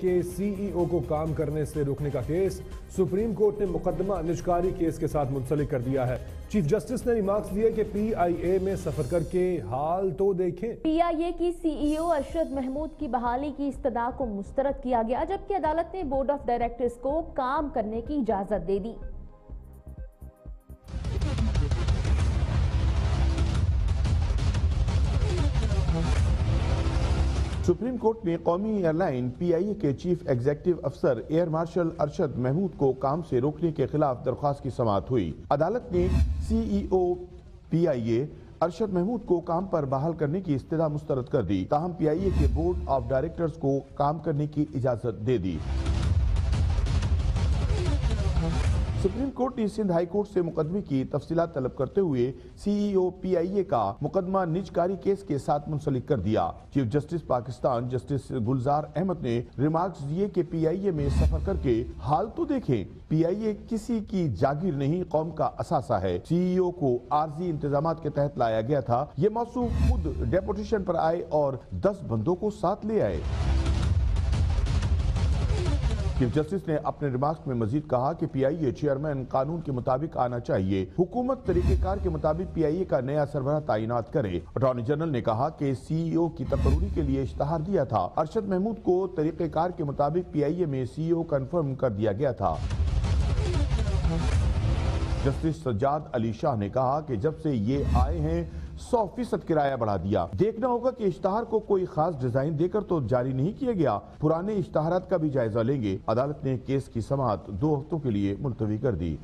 کے سی ای او کو کام کرنے سے روکنے کا کیس سپریم کورٹ نے مقدمہ نشکاری کیس کے ساتھ منسلک کر دیا ہے۔ چیف جسٹس نے ریمارکس دیے کہ پی آئی اے میں سفر کر کے حال تو دیکھیں۔ پی آئی اے کی سی ای او ارشد محمود کی بحالی کی استدعا کو مسترد کیا گیا جبکہ عدالت نے بورڈ آف ڈائریکٹرز کو کام کرنے کی اجازت دے دی۔ سپریم کورٹ نے قومی air line P I A کے چیف ایگزیکٹو افسر ایئر مارشل ارشد محمود کو کام سے روکنے کے خلاف درخواست کی سماعت ہوئی۔ عدالت نے سی ای او پی آئی اے ارشد محمود کو کام پر بحال کرنے کی استدعا مسترد کر دی۔ تاہم پی آئی اے کے بورڈ آف ڈائریکٹرز کو کام کرنے کی اجازت دے دی۔ سپریم کورٹ نے سندھ ہائی کورٹ سے مقدمے کی تفصیلات طلب کرتے ہوئے سی ای او پی آئی اے کا مقدمہ نجکاری کیس کے ساتھ منسلک کر دیا۔ Chief justice Pakistan justice Gulzar Ahmed نے ریمارکس دیے کہ پی آئی اے میں سفر کر کے حال تو دیکھیں، پی آئی اے کسی کی جاگیر نہیں، قوم کا اثاثہ ہے۔ سی ای او کو عارضی انتظامات کے تحت لایا گیا تھا۔ یہ موصوف خود ڈیپوٹیشن پر آئے اور دس بندوں کو ساتھ لے آئے۔ چیف جسٹس نے اپنے ریمارکس میں مزید کہا کہ پی آئی اے چیئرمین قانون کے مطابق آنا چاہیے۔ حکومت طریقہ کار کے مطابق پی آئی اے کا نیا سربراہ تعینات کرے۔ اٹارنی جنرل نے کہا کہ سی ای او کی تقرری کے لیے اشتہار دیا تھا۔ ارشد محمود کو طریقہ کار کے مطابق پی آئی اے میں سی ای او کنفرم کر دیا گیا تھا۔ جسٹس سجاد علی شاہ نے کہا کہ جب سے یہ آئے ہیں سو فیصد کرایہ بڑھا دیا۔ دیکھنا ہوگا کہ اشتہار کو کوئی خاص ڈیزائن دے کر تو جاری نہیں کیا گیا۔ پرانے اشتہارات کا بھی جائزہ لیں گے۔ عدالت نے کیس کی سماعت دو ہفتوں کے لیے ملتوی کر دی۔